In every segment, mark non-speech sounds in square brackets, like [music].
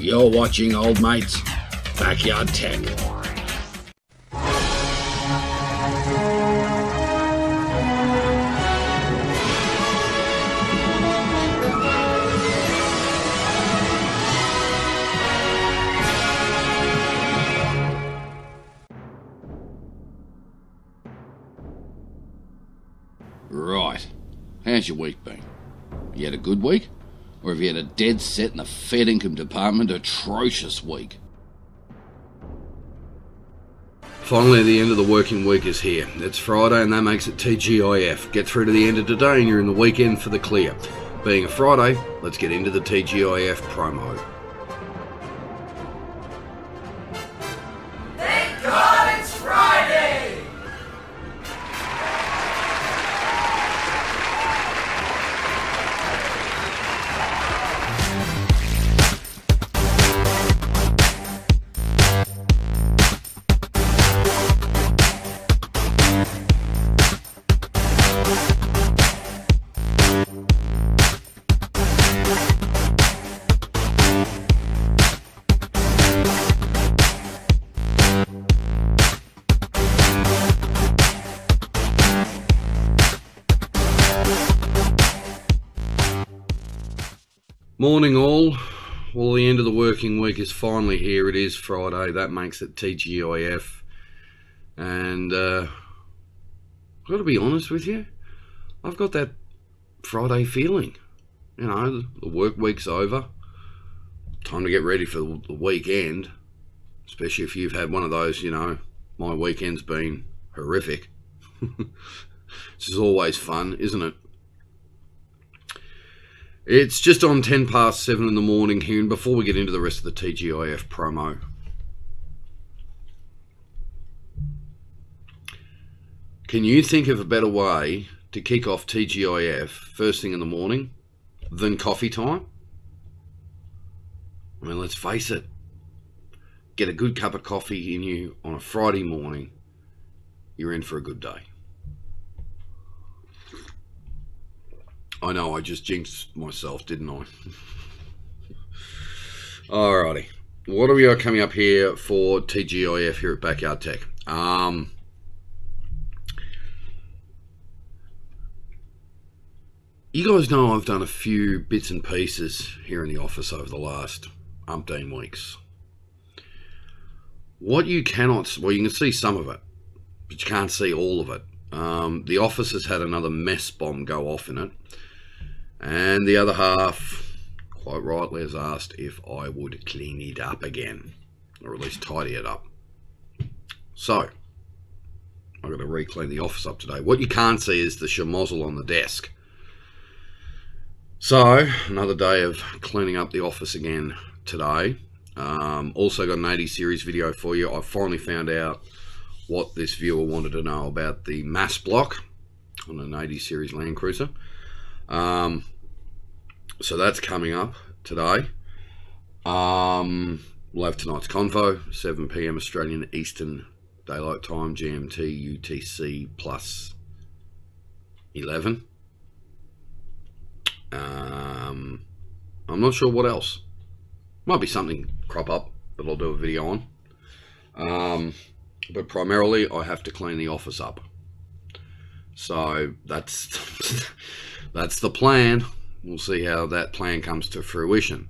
You're watching Old Mates Backyard Tech. Right. How's your week been? You had a good week? Have you had a dead set in the Fed income department atrocious week? Finally, the end of the working week is here. It's Friday and that makes it TGIF. Get through to the end of today and you're in the weekend for the clear. Being a Friday, let's get into the TGIF promo. Morning, all. Well, the end of the working week is finally here. It is Friday. That makes it TGIF. And uh, I've got to be honest with you, I've got that Friday feeling. You know, the work week's over. Time to get ready for the weekend. Especially if you've had one of those, you know, my weekend's been horrific. [laughs] this is always fun, isn't it? It's just on 10 past 7 in the morning here, and before we get into the rest of the TGIF promo, can you think of a better way to kick off TGIF first thing in the morning than coffee time? I mean, let's face it. Get a good cup of coffee in you on a Friday morning, you're in for a good day. I know, I just jinxed myself, didn't I? [laughs] Alrighty. What are we coming up here for TGIF here at Backyard Tech? Um, you guys know I've done a few bits and pieces here in the office over the last umpteen weeks. What you cannot, well, you can see some of it, but you can't see all of it. Um, the office has had another mess bomb go off in it. And the other half, quite rightly, has asked if I would clean it up again, or at least tidy it up. So, I've got to re-clean the office up today. What you can't see is the schmozzle on the desk. So, another day of cleaning up the office again today. Um, also got an 80 series video for you. I finally found out what this viewer wanted to know about the mass block on an 80 series Land Cruiser. Um, so that's coming up today. Um, we'll have tonight's convo, 7 p.m. Australian Eastern Daylight Time, GMT, UTC plus 11. Um, I'm not sure what else. Might be something crop up that I'll do a video on. Um, but primarily, I have to clean the office up. So that's [laughs] that's the plan. We'll see how that plan comes to fruition.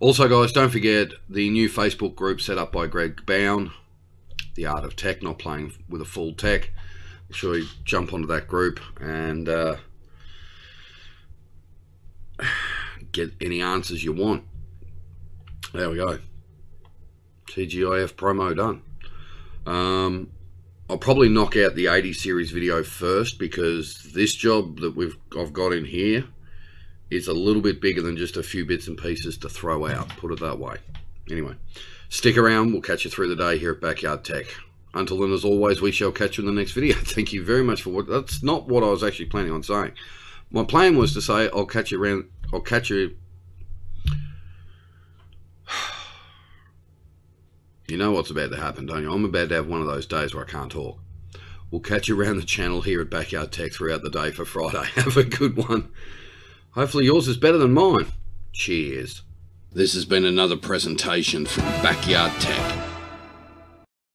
Also, guys, don't forget the new Facebook group set up by Greg Bown, The Art of Tech, not playing with a full tech. Make sure you jump onto that group and uh, get any answers you want. There we go. TGIF promo done. Um, I'll probably knock out the 80 series video first because this job that we've I've got in here is a little bit bigger than just a few bits and pieces to throw out, put it that way. Anyway, stick around. We'll catch you through the day here at Backyard Tech. Until then, as always, we shall catch you in the next video. [laughs] Thank you very much for what. That's not what I was actually planning on saying. My plan was to say I'll catch you around. I'll catch you. You know what's about to happen, don't you? I'm about to have one of those days where I can't talk. We'll catch you around the channel here at Backyard Tech throughout the day for Friday. [laughs] Have a good one. Hopefully yours is better than mine. Cheers. This has been another presentation from Backyard Tech.